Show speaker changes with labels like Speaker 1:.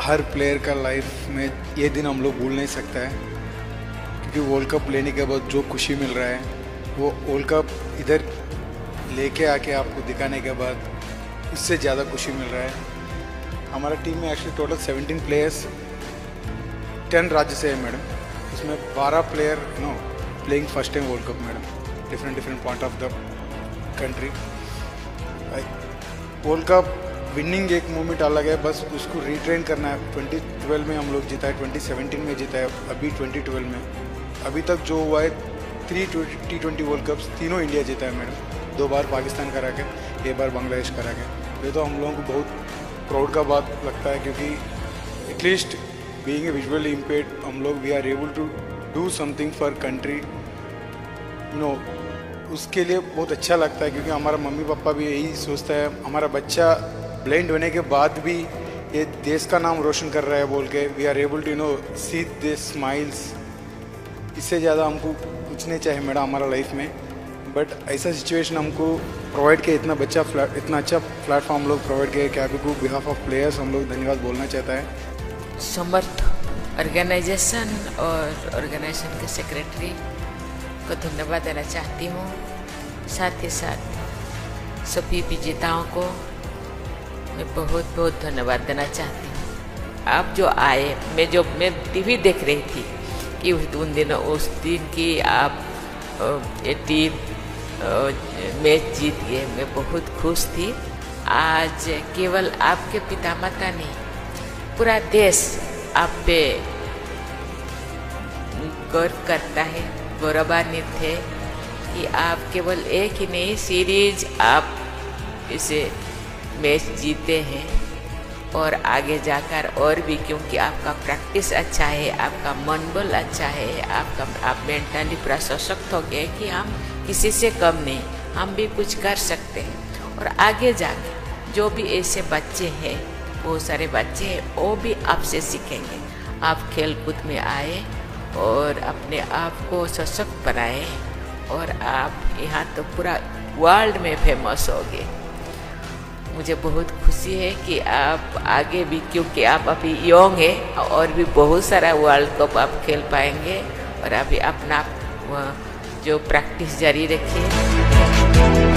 Speaker 1: हर player का life में ये दिन हम लोग भूल नहीं सकता है। क्योंकि वर्ल्ड कप लेने के बाद जो खुशी मिल रहा है, वो वर्ल्ड कप इधर लेके आके आपको दिखाने के बाद उससे ज़्यादा खुशी मिल रहा है। हमारा टीम में एक्चुअली टोटल 17 प्लेयर्स 10 राज्य से है मैडम उसमें 12 player no playing first time world cup madam different different point of the country world cup winning एक मोमेंट अलग है, बस उसको रिट्रेन करना है। 2012 में हम लोग जीता है 2017 में जीता है, अभी 2012 में। अभी तक जो हुआ है three T twenty world cups तीनों इंडिया जीता है मैडम। दो बार पाकिस्तान करा के, एक बार बांग्लादेश करा के। ये तो हम लोगों को बहुत प्राउड का बात लगता है क्योंकि at least being a visually impaired हम लोग we are able to do something for country no उसके लिए बहुत अच्छा लगता है क्योंकि हमारा मम्मी पापा भी यही सोचता है। हमारा बच्चा ब्लाइंड होने के बाद भी ये देश का नाम रोशन कर रहा है बोल के। We are able to know see this smiles इससे ज़्यादा हमको कुछ नहीं चाहिए मैडम हमारा लाइफ में। बट ऐसा सिचुएशन हमको प्रोवाइड किया, इतना बच्चा इतना अच्छा प्लेटफॉर्म लोग प्रोवाइड किया कि अभी को बिहाफ ऑफ़ प्लेयर्स हम लोग धन्यवाद बोलना चाहता है।
Speaker 2: समर्थ ऑर्गेनाइजेशन और ऑर्गेनाइजेशन के सेक्रेटरी को धन्यवाद देना चाहती हूँ। साथ ही साथ सभी विजेताओं को मैं बहुत बहुत धन्यवाद देना चाहती हूँ। आप जो आए, मैं जो, मैं टीवी देख रही थी कि उस उन दिनों, उस दिन की आप ये टीम मैच जीत गए। मैं बहुत खुश थी। आज केवल आपके पिता माता नहीं पूरा देश आप पे गर्व करता है। गौरवान्वित है कि आप केवल एक ही नहीं, सीरीज़ आप इसे मैच जीते हैं और आगे जाकर और भी, क्योंकि आपका प्रैक्टिस अच्छा है, आपका मनोबल अच्छा है, आपका, आप मेंटली पूरा सशक्त हो गए कि हम किसी से कम नहीं, हम भी कुछ कर सकते हैं। और आगे जाके जो भी ऐसे बच्चे हैं, बहुत सारे बच्चे हैं, वो भी आपसे सीखेंगे। आप खेल कूद में आए और अपने आप को सशक्त बनाए और आप यहाँ तो पूरा वर्ल्ड में फ़ेमस हो गए। मुझे बहुत खुशी है कि आप आगे भी, क्योंकि आप अभी यंग है, और भी बहुत सारा वर्ल्ड कप आप खेल पाएँगे, और अभी अपना जो प्रैक्टिस जारी रखिए।